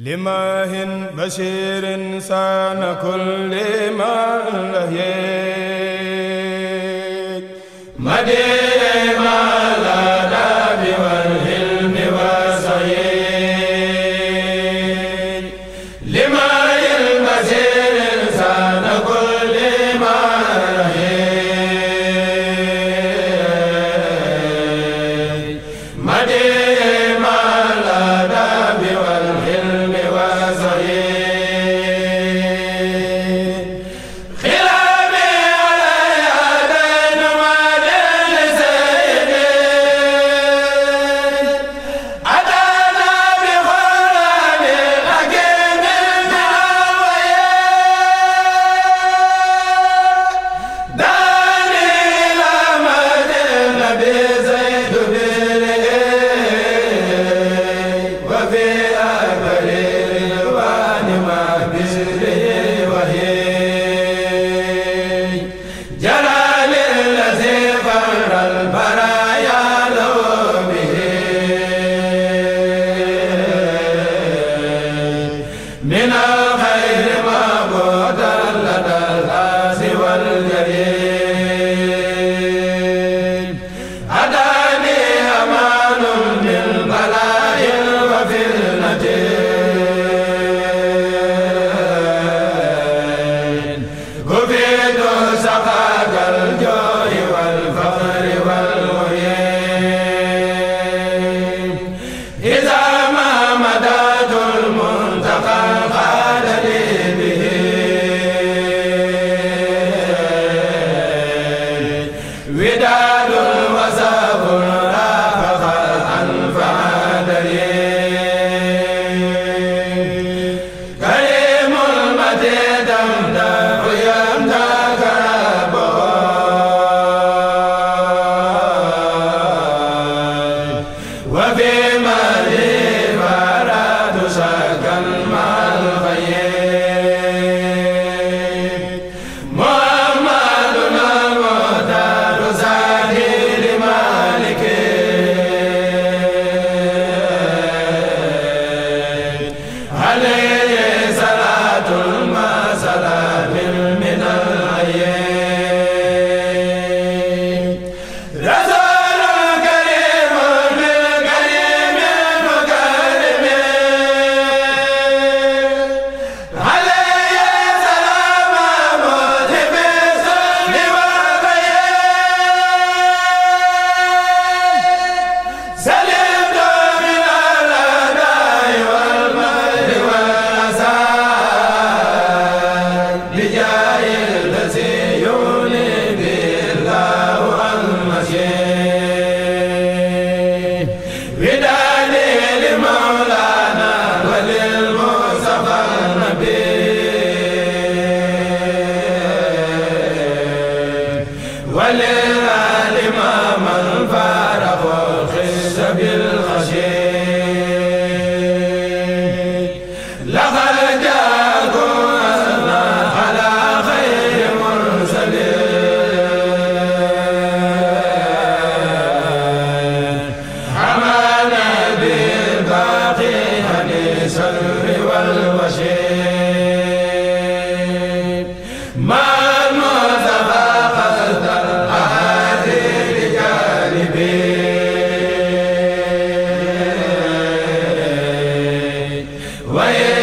لماه بشير سان كل ما لهيك مدير عليه way